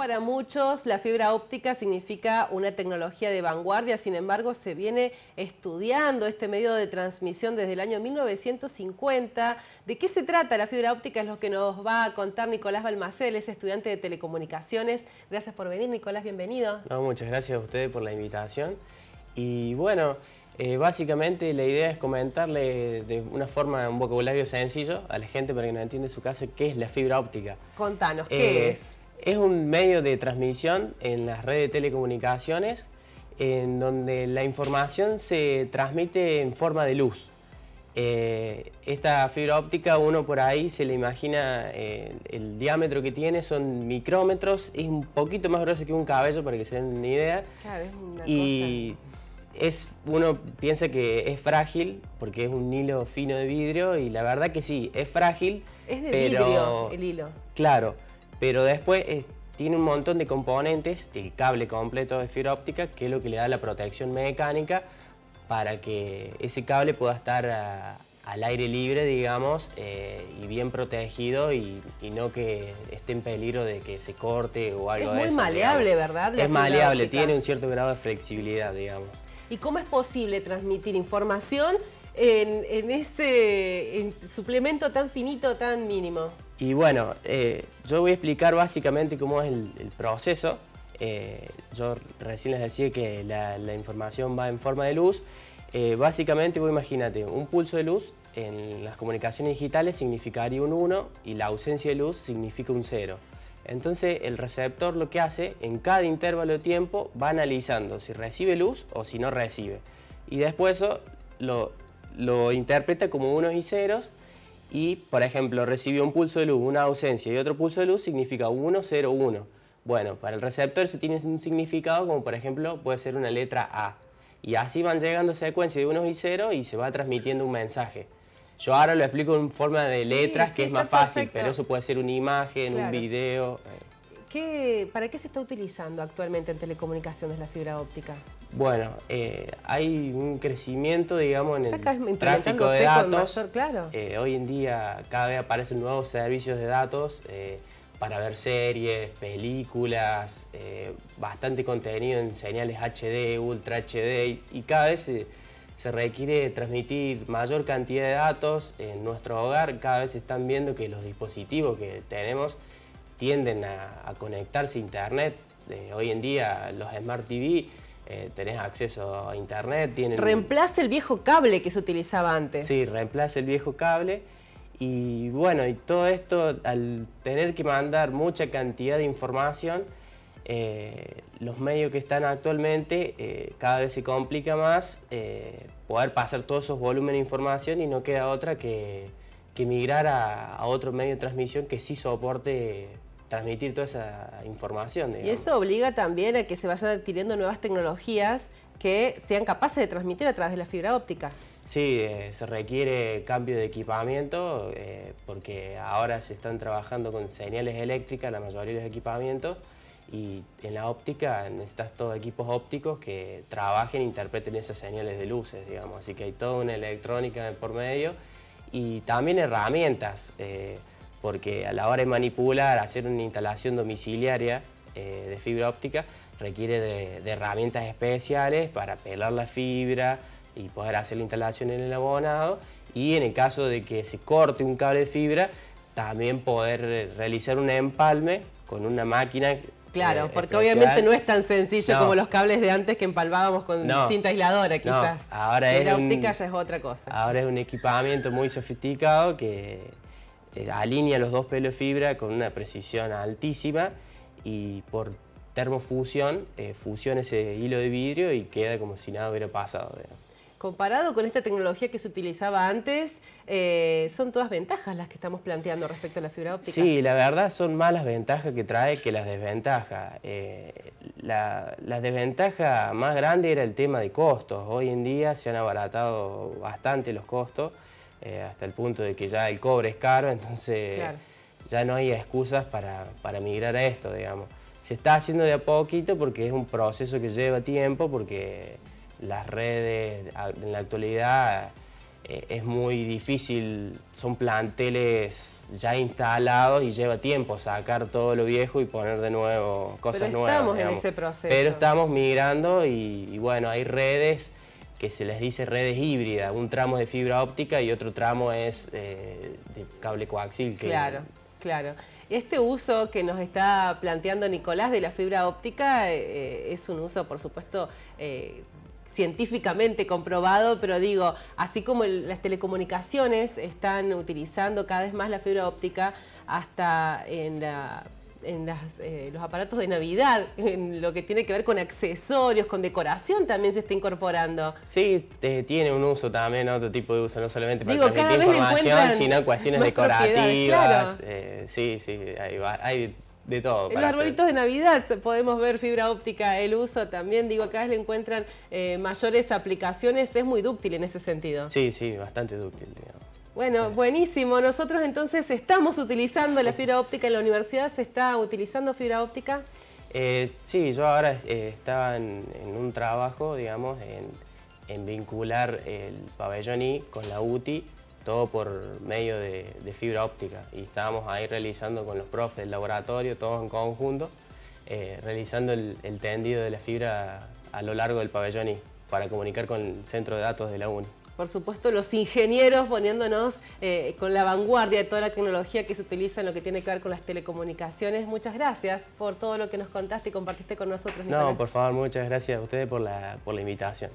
para muchos la fibra óptica significa una tecnología de vanguardia, sin embargo se viene estudiando este medio de transmisión desde el año 1950. ¿De qué se trata la fibra óptica? Es lo que nos va a contar Nicolás Balmacel, es estudiante de telecomunicaciones. Gracias por venir, Nicolás, bienvenido. muchas gracias a ustedes por la invitación. Y bueno, eh, básicamente la idea es comentarle de una forma, un vocabulario sencillo a la gente para que nos entienda en su casa qué es la fibra óptica. Contanos, ¿qué eh, es? Es un medio de transmisión en las redes de telecomunicaciones en donde la información se transmite en forma de luz. Eh, esta fibra óptica uno por ahí se le imagina el diámetro que tiene son micrómetros, es un poquito más grueso que un cabello para que se den una idea. Claro, es una y es, uno piensa que es frágil porque es un hilo fino de vidrio y la verdad que sí, es frágil. Es de vidrio el hilo. Claro, pero después tiene un montón de componentes, el cable completo de fibra óptica, que es lo que le da la protección mecánica para que ese cable pueda estar al aire libre, digamos, eh, y bien protegido y, no que esté en peligro de que se corte o algo de eso. Es muy maleable, ¿verdad? es maleable, tiene un cierto grado de flexibilidad, digamos. ¿Y cómo es posible transmitir información en, ese suplemento tan finito, tan mínimo? Y bueno, eh, yo voy a explicar básicamente cómo es el, proceso. Eh, yo recién les decía que la, información va en forma de luz. Eh, básicamente, vos imagínate, un pulso de luz en las comunicaciones digitales significaría un 1 y la ausencia de luz significa un 0. Entonces el receptor lo que hace, en cada intervalo de tiempo, va analizando si recibe luz o si no recibe. Y después eso lo, lo interpreta como unos y ceros y, por ejemplo, recibió un pulso de luz, una ausencia y otro pulso de luz significa 1, 0, 1. Bueno, para el receptor eso tiene un significado como, por ejemplo, puede ser una letra A. Y así van llegando secuencias de unos y ceros y se va transmitiendo un mensaje. Yo ahora lo explico en forma de letras, que es más fácil, pero eso puede ser una imagen, un video. ¿Para qué se está utilizando actualmente en telecomunicaciones la fibra óptica? Bueno, eh, hay un crecimiento, digamos, en el tráfico de datos. claro. Eh, hoy en día cada vez aparecen nuevos servicios de datos eh, para ver series, películas, bastante contenido en señales HD, Ultra HD, y cada vez se requiere transmitir mayor cantidad de datos en nuestro hogar. Cada vez están viendo que los dispositivos que tenemos tienden a, conectarse a internet. Eh, hoy en día los Smart TV eh, tenés acceso a internet. Tienen... Reemplaza el viejo cable que se utilizaba antes. Sí, reemplaza el viejo cable. Y bueno, y todo esto al tener que mandar mucha cantidad de información, eh, los medios que están actualmente eh, cada vez se complica más eh, poder pasar todos esos volúmenes de información y no queda otra que, migrar a, otro medio de transmisión que sí soporte transmitir toda esa información. Y eso obliga también a que se vayan adquiriendo nuevas tecnologías que sean capaces de transmitir a través de la fibra óptica. Sí, se requiere cambio de equipamiento porque ahora se están trabajando con señales eléctricas la mayoría de los equipamientos y en la óptica necesitas todos equipos ópticos que trabajen e interpreten esas señales de luces, digamos. Así que hay toda una electrónica por medio y también herramientas, eh, porque a la hora de manipular, hacer una instalación domiciliaria eh, de fibra óptica requiere de, herramientas especiales para pelar la fibra y poder hacer la instalación en el abonado y en el caso de que se corte un cable de fibra, también poder realizar un empalme con una máquina Claro, eh, porque obviamente no es tan sencillo como los cables de antes que empalmábamos con cinta aisladora quizás. ahora es la óptica ya es otra cosa. Ahora es un equipamiento muy sofisticado que eh, alinea los dos pelos de fibra con una precisión altísima y por termofusión eh, fusiona ese hilo de vidrio y queda como si nada hubiera pasado. Comparado con esta tecnología que se utilizaba antes, eh, son todas ventajas las que estamos planteando respecto a la fibra óptica. Sí, la verdad son más las ventajas que trae que las desventajas. Eh, la, desventaja más grande era el tema de costos. Hoy en día se han abaratado bastante los costos, eh, hasta el punto de que ya el cobre es caro, entonces ya no hay excusas para, para migrar a esto, digamos. Se está haciendo de a poquito porque es un proceso que lleva tiempo, porque las redes en la actualidad eh, es muy difícil, son planteles ya instalados y lleva tiempo sacar todo lo viejo y poner de nuevo cosas Pero nuevas. estamos en ese proceso. Pero estamos migrando y, bueno, hay redes que se les dice redes híbridas, un tramo de fibra óptica y otro tramo es eh, de cable coaxil. Claro, claro. Este uso que nos está planteando Nicolás de la fibra óptica eh, es un uso, por supuesto, científicamente comprobado, pero digo, así como las telecomunicaciones están utilizando cada vez más la fibra óptica, hasta en eh, los aparatos de Navidad, en lo que tiene que ver con accesorios, con decoración, también se está incorporando. Sí, tiene un uso también, otro tipo de uso, no solamente para transmitir información, sino cuestiones decorativas. Eh, sí, sí, hay, hay de todo. En los arbolitos de Navidad podemos ver fibra óptica, el uso también, digo, acá le encuentran eh, mayores aplicaciones, es muy dúctil en ese sentido. Sí, sí, bastante dúctil, digamos. Bueno, buenísimo. Nosotros entonces estamos utilizando la fibra óptica en la universidad. ¿Se está utilizando fibra óptica? Eh, sí, yo ahora eh, estaba en, un trabajo, digamos, en, en vincular el pabellón I con la UTI todo por medio de, fibra óptica y estábamos ahí realizando con los profes del laboratorio, todos en conjunto, eh, realizando el, tendido de la fibra a lo largo del pabellón y para comunicar con el centro de datos de la UNI. Por supuesto, los ingenieros poniéndonos eh, con la vanguardia de toda la tecnología que se utiliza en lo que tiene que ver con las telecomunicaciones. Muchas gracias por todo lo que nos contaste y compartiste con nosotros. No, por favor, muchas gracias a ustedes por la, por la invitación.